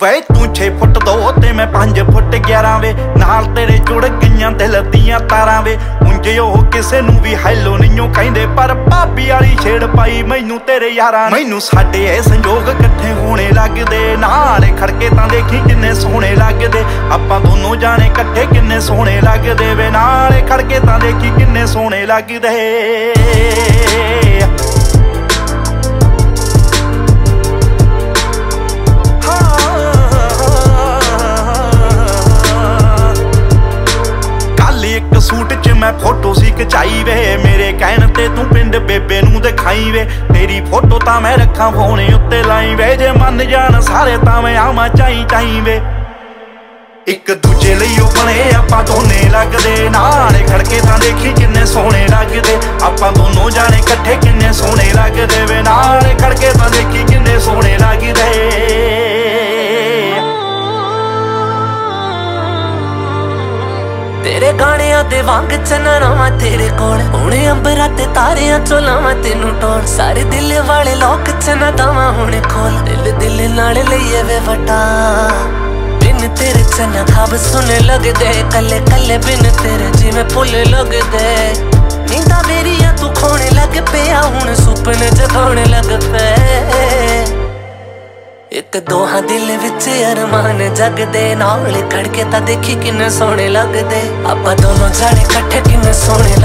6 ਫੁੱਟ 2 ਤੇ ਮੈਂ 5 ਫੁੱਟ 11 ਵੇ। ਨਾਲ ਤੇਰੇ ਜੁੜ ਗਈਆਂ ਦਿਲ ਦੀਆਂ ਤਾਰਾਂ ਵੇ। ਉਂਝ ਉਹ ਕਿਸੇ ਨੂੰ ਵੀ ਹੈਲੋ ਨਹੀਂਓ ਕਹਿੰਦੇ, ਪਰ ਭਾਬੀ ਵਾਲੀ ਛੇੜ ਪਾਈ ਮੈਨੂੰ ਤੇਰੇ ਯਾਰਾਂ ਮੈਨੂੰ ਸਾਡੇ ਇਹ ਸੰਜੋਗ ਇਕੱਠੇ ਹੋਣੇ ਲੱਗਦੇ। ਨਾਲੇ ਖੜਕੇ ਤਾਂ ਦੇਖੀ ਕਿੰਨੇ ਸੋਹਣੇ ਲੱਗਦੇ। ਆਪਾਂ ਦੋਨੋਂ ਜਾਣੇ ਇਕੱਠੇ ਕਿੰਨੇ ਸੋਹਣੇ ਲੱਗਦੇ ਵੇ। ਨਾਲੇ ਖੜਕੇ ਤਾਂ ਦੇਖੀ ਕਿੰਨੇ ਸੋਹਣੇ ਲੱਗਦੇ। ਸੀ ਵੇ ਮੇਰੇ ਕਹਿਣ ਤੇ ਤੂੰ ਪਿੰਡ ਬੇਬੇ ਨੂੰ ਦਿਖਾਈ ਵੇ ਤੇਰੀ ਫੋਟੋ ਤਾਂ ਮੈਂ ਰੱਖਾਂ ਫੋਨ ਉੱਤੇ ਲਾਈ ਵੇ ਜੇ ਮੰਨ ਜਾਣ ਸਾਰੇ ਤਾਂ ਮੈਂ ਆਵਾਂ ਚਾਈ ਚਾਈ ਵੇ ਇੱਕ ਦੂਜੇ ਲਈ ਉਹ ਬਣੇ ਆਪਾਂ ਦੋਨੇ ਲੱਗਦੇ। ਨਾਲੇ ਖੜਕੇ ਤਾਂ ਦੇਖੀ ਕਿੰਨੇ ਸੋਹਣੇ ਲੱਗਦੇ। ਆਪਾਂ ਦੋਨੋਂ ਜਾਣੇ ਇਕੱਠੇ ਕਿੰਨੇ ਸੋਹਣੇ ਲੱਗਦੇ ਵੇ। ਨਾਲੇ ਖੜਕੇ ਤਾਂ ਦੇਖੀ ਕਿੰਨੇ ਸੋਹਣੇ ਲੱਗਦੇ। ਤੇਰੇ ਗਾਣਿਆਂ ਦੇ ਵਾਂਗ ਚਨਣਾ ਤੇਰੇ ਕੋਲ। ਹੁਣੇ ਅੰਬਰਾਂ ਤੇ ਤਾਰਿਆਂ ਚੋਂ ਲਾਵਾਂ ਤੈਨੂੰ ਟੋਰ ਸਾਰੇ ਦਿਲ ਵਾਲੇ ਲੋਕ ਚਨਾ ਦਵਾਂ ਹੁਣੇ ਖੋਲ। ਦਿਲ ਦਿਲ ਨਾਲ ਲਈਏ ਵੇ ਵਟਾ। ਬਿਨ ਤੇਰੇ ਚਨਾ ਖਾਬ ਸੁਣੇ ਲੱਗਦੇ ਕੱਲੇ ਕੱਲੇ, ਬਿਨ ਤੇਰੇ ਜਿਵੇਂ ਫੁੱਲ ਲੱਗਦੇ। ਇੱਕ ਦੋਹਾਂ ਦਿਲ ਵਿੱਚ ਅਰਮਾਨ ਜਗਦੇ, ਨਾਲ ਖੜਕੇ ਤਾਂ ਦੇਖੀ ਕਿੰਨੇ ਸੋਹਣੇ ਲੱਗਦੇ। ਆਪਾਂ ਦੋਨੋਂ ਜਾਣੇ ਇਕੱਠੇ ਕਿੰਨੇ ਸੋਹਣੇ